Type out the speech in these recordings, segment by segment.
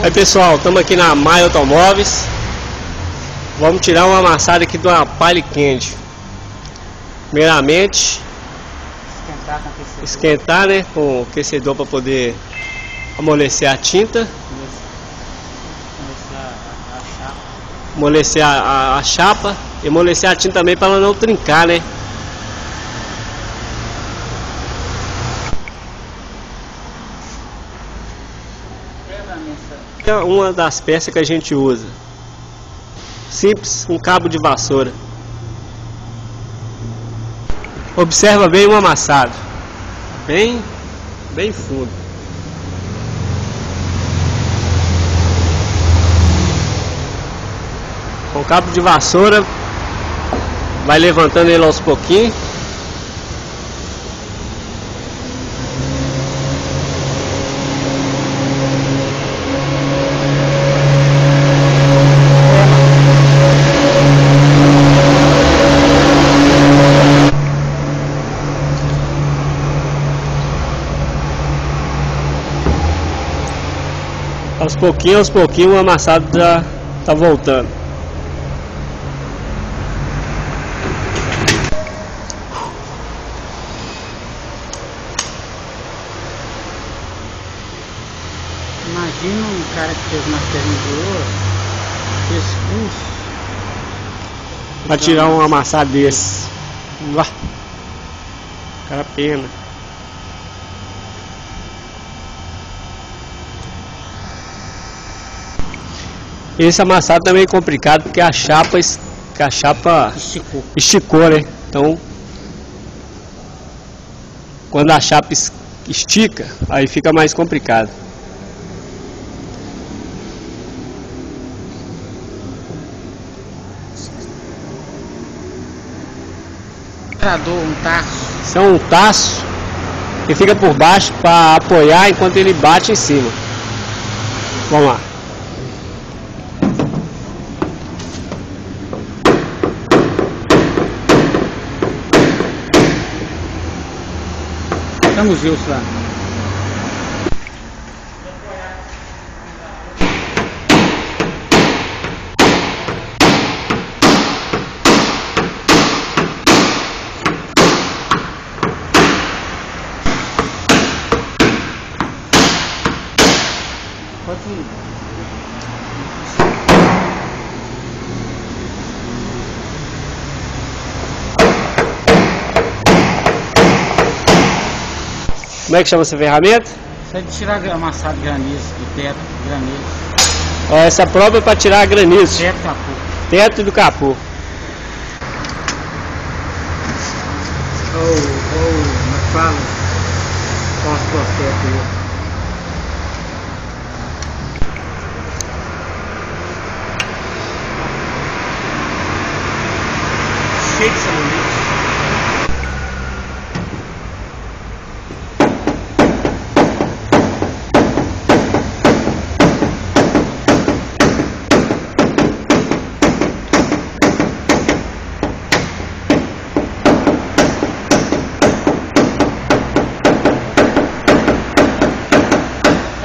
Aí pessoal, estamos aqui na Maia Automóveis Vamos tirar uma amassada aqui de uma Palio Candy Primeiramente Esquentar com aquecedor. Esquentar né, com o aquecedor para poder amolecer a tinta. Amolecer a, a, a chapa E amolecer a tinta também para ela não trincar né É uma das peças que a gente usa. Simples, um cabo de vassoura. Observa bem o amassado. Bem, bem fundo. Com o cabo de vassoura Vai levantando ele aos pouquinhos Aos pouquinhos, aos pouquinhos o amassado já tá voltando. Imagina um cara que fez martelinho de ouro, fez curso. Pra tirar um amassado desse. Vá. Cara pena. Esse amassado também é complicado porque a chapa, que a chapa Esticou. esticou, né? Então, quando a chapa es- estica, aí fica mais complicado. Um taço. Isso é um taço que fica por baixo para apoiar enquanto ele bate em cima. Vamos lá. Estamos vivos lá. Pode ir. Como é que chama essa ferramenta? Isso é de tirar amassado de granizo, do teto, granizo. Ó, essa prova é para tirar granizo, Teto, capô. teto do capô. Ou, ou, como é que fala? Posso do teto aí.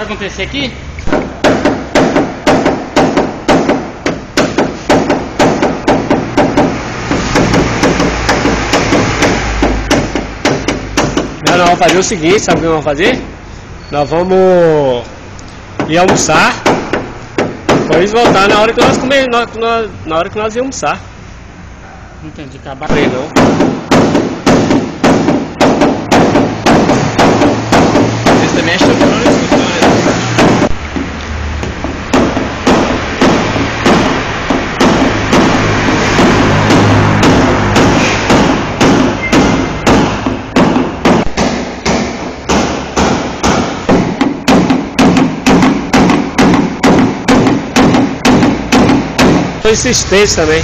Vai acontecer aqui? Nós vamos fazer o seguinte, sabe o que nós vamos fazer? Nós vamos ir almoçar. Depois voltar na hora que nós comer, na, na, na hora que nós íamos almoçar. Não entendi, acabar. Falei não. Vocês também acham que Insistente também.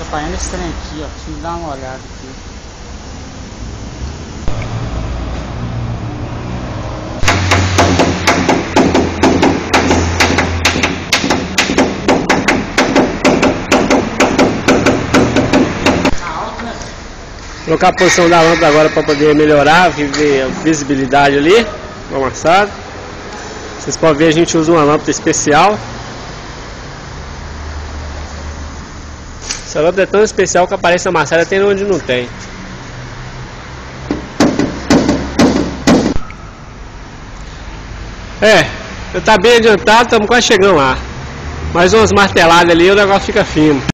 Atrapalhando esse trem aqui, ó. Preciso dar uma olhada Colocar a posição da lâmpada agora para poder melhorar a visibilidade ali do amassado. Vocês podem ver, a gente usa uma lâmpada especial. Essa lâmpada é tão especial que aparece amassada até onde não tem. É, eu tá bem adiantado, estamos quase chegando lá. Mais umas marteladas ali e o negócio fica fino.